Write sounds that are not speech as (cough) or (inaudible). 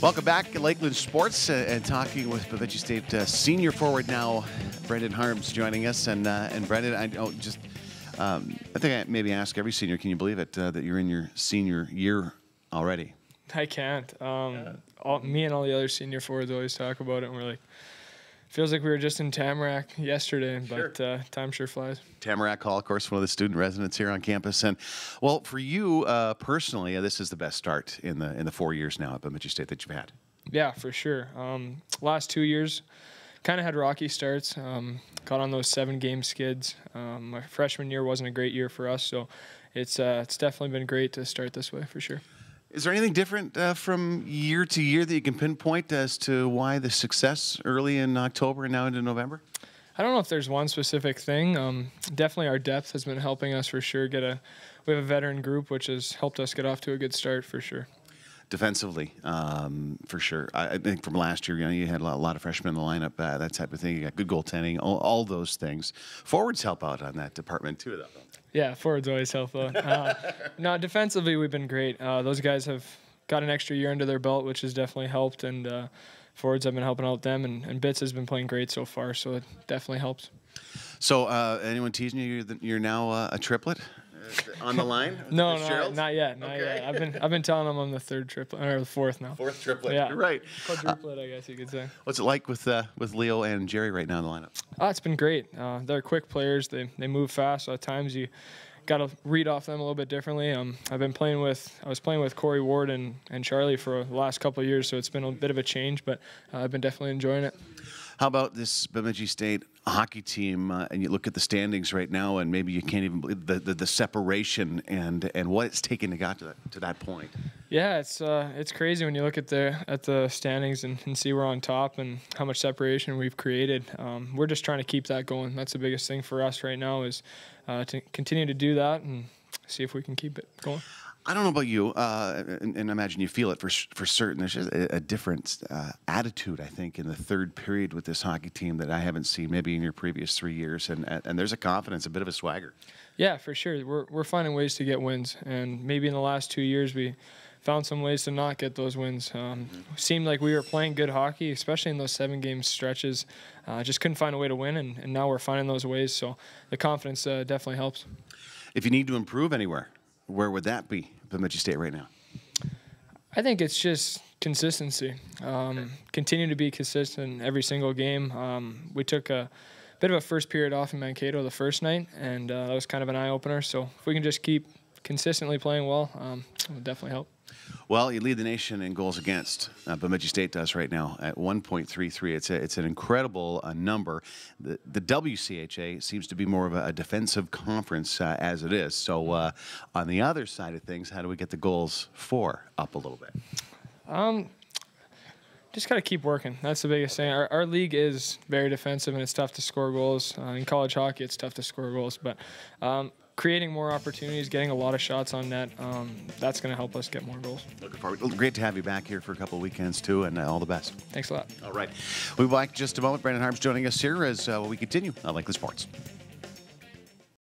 Welcome back to Lakeland Sports uh, and talking with Bemidji State uh, senior forward now, Brendan Harms joining us. And uh, and Brendan, I oh, just um, I think I maybe ask every senior, can you believe it uh, that you're in your senior year already? I can't. Um, yeah. all, me and all the other senior forwards always talk about it, and we're like, feels like we were just in Tamarack yesterday, but sure. uh, time sure flies. Tamarack Hall, of course, one of the student residents here on campus. And well, for you uh, personally, uh, this is the best start in the in the four years now at Bemidji State that you've had. Yeah, for sure. Um, last two years, kind of had rocky starts. Um, got on those seven game skids. Um, my freshman year wasn't a great year for us, so it's uh, it's definitely been great to start this way for sure. Is there anything different uh, from year to year that you can pinpoint as to why the success early in October and now into November? I don't know if there's one specific thing. Um, definitely, our depth has been helping us for sure. Get a we have a veteran group, which has helped us get off to a good start for sure. Defensively, um, for sure. I, I, think from last year, you know, you had a lot, a lot of freshmen in the lineup, uh, that type of thing. You got good goaltending, all, all, those things. Forwards help out on that department too, though. Yeah, forwards always help out. (laughs) Uh, no, defensively we've been great. Uh, those guys have got an extra year under their belt, which has definitely helped, and uh, forwards have been helping out them, and, and Bits has been playing great so far, so it definitely helps. So, uh, anyone teasing you you're, you're now uh, a triplet? On the line? (laughs) no, no, not yet, not okay. yet. I've been I've been telling them I'm the third triplet or the fourth now. Fourth triplet. Yeah, You're right. Quadruplet, uh, I guess you could say. What's it like with uh, with Leo and Gerry right now in the lineup? Oh, it's been great. Uh, they're quick players. They they move fast. So at times you got to read off them a little bit differently. Um, I've been playing with I was playing with Corey Ward and, and Charlie for the last couple of years, so it's been a bit of a change, but uh, I've been definitely enjoying it. How about this Bemidji State hockey team? Uh, and you look at the standings right now, and maybe you can't even believe the, the, the separation and and what it's taken to get to that, to that point. Yeah, it's uh, it's crazy when you look at the at the standings and, and see we're on top and how much separation we've created. Um, we're just trying to keep that going. That's the biggest thing for us right now is uh, to continue to do that and see if we can keep it going. I don't know about you, uh, and, and, I imagine you feel it for for certain. There's just a, a different uh, attitude, I think, in the third period with this hockey team that I haven't seen maybe in your previous three years, and and there's a confidence, a bit of a swagger. Yeah, for sure. We're we're finding ways to get wins, and maybe in the last two years we found some ways to not get those wins. Um, mm-hmm. Seemed like we were playing good hockey, especially in those seven game stretches. Uh, just couldn't find a way to win, and, and now we're finding those ways. So the confidence uh, definitely helps. If you need to improve anywhere, where would that be, Bemidji State right now? I think it's just consistency. Um, okay. Continue to be consistent every single game. Um, we took a bit of a first period off in Mankato the first night, and uh, that was kind of an eye opener. So if we can just keep consistently playing well, um, will definitely help. Well, you lead the nation in goals against. Uh, Bemidji State does right now at 1.33. It's a, it's an incredible uh, number. The, the WCHA seems to be more of a, a defensive conference uh, as it is. So, uh, on the other side of things, how do we get the goals for up a little bit? Um, just got to keep working. That's the biggest thing. Our, our, league is very defensive, and it's tough to score goals. Uh, in college hockey, it's tough to score goals, but um, creating more opportunities, getting a lot of shots on net, um, that's going to help us get more goals. Looking forward. Great to have you back here for a couple weekends too, and uh, all the best. Thanks a lot. All right, we'll be back just a moment. Brendan Harms joining us here as uh, we continue on Lakeland Sports.